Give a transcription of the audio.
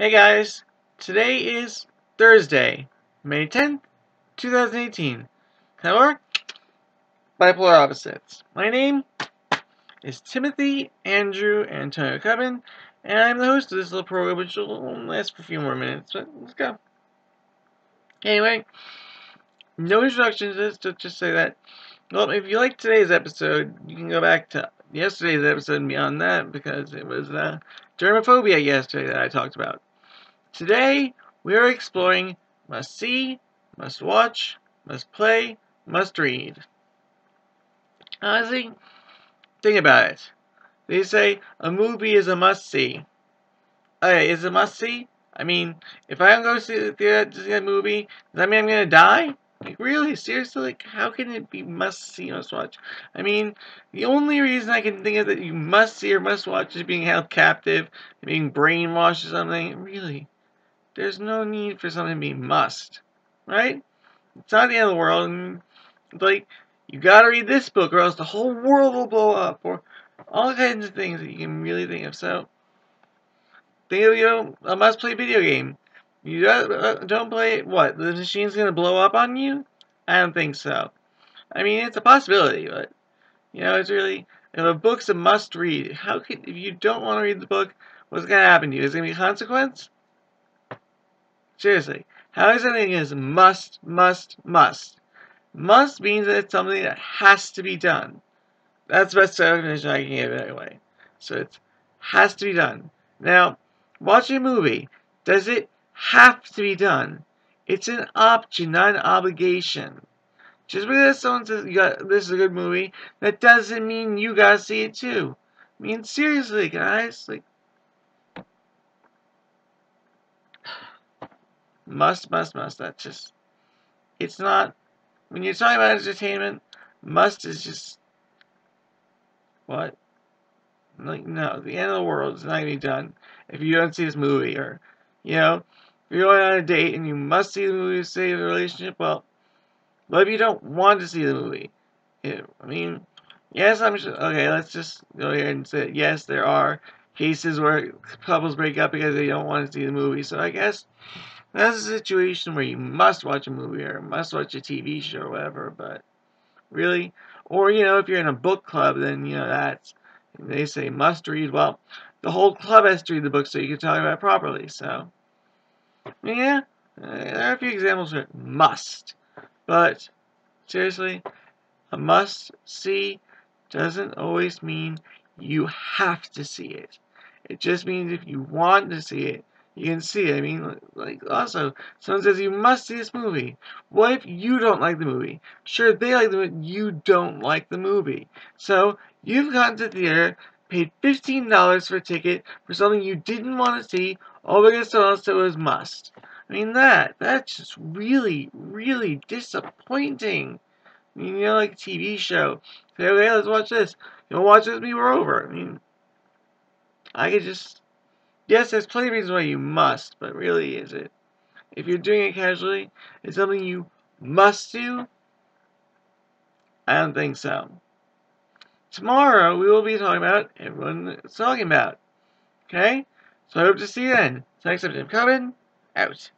Hey guys, today is Thursday, May 10th, 2018. However, bipolar opposites. My name is Timothy Andrew Antonio Cubbin, and I'm the host of this little program, which will last for a few more minutes, but let's go. Anyway, no introductions, just, just say that. Well, if you like today's episode, you can go back to yesterday's episode and beyond that, because it was uh, germophobia yesterday that I talked about. Today, we are exploring must see, must watch, must play, must read. Honestly, think about it. They say a movie is a must see. Okay, is a must see? I mean, if I don't go see the theater see a movie, does that mean I'm gonna die? Like, really? Seriously? Like, how can it be must see, must watch? I mean, the only reason I can think of that you must see or must watch is being held captive, being brainwashed or something. Really? There's no need for something to be must, right? It's not the end of the world. And like, you gotta read this book or else the whole world will blow up, or all kinds of things that you can really think of. So, think of, you know, a must play video game. You don't uh, uh, don't play it, what? The machine's gonna blow up on you? I don't think so. I mean, it's a possibility, but, you know, it's really, if a book's a must read, how could, if you don't want to read the book, what's gonna happen to you? Is there gonna be a consequence? Seriously, how is something is must, must, must? Must means that it's something that has to be done. That's the best definition I can give it anyway. So it has to be done. Now, watching a movie, does it have to be done? It's an option, not an obligation. Just because someone says got this is a good movie, that doesn't mean you gotta see it too. I mean, seriously, guys, like Must, must, must. That's just, it's not, when you're talking about entertainment, must is just, what? Like, no, the end of the world is not going to be done if you don't see this movie. Or, you know, if you're going on a date and you must see the movie to save the relationship, well, what if you don't want to see the movie? It, I mean, yes, I'm okay, let's just go here and say, yes, there are cases where couples break up because they don't want to see the movie. So I guess that's a situation where you must watch a movie or must watch a TV show or whatever, but really? Or, you know, if you're in a book club, then, you know, that's, they say must read. Well, the whole club has to read the book so you can talk about it properly, so. Yeah, there are a few examples where must. But, seriously, a must see doesn't always mean you have to see it. It just means if you want to see it, you can see. I mean, like, also, someone says you must see this movie. What if you don't like the movie? Sure, they like the movie, you don't like the movie. So, you've gone to the theater, paid $15 for a ticket for something you didn't want to see, all because someone else said it was must. I mean, that, that's just really, really disappointing. I mean, you know, like TV show. Say, okay, let's watch this. You know, watch this, we were over. I mean, I could just Yes, there's plenty of reasons why you must, but really is it? If you're doing it casually, it's something you must do? I don't think so. Tomorrow, we will be talking about everyone is talking about. Okay? So I hope to see you then. Thanks, I'm Jim Out.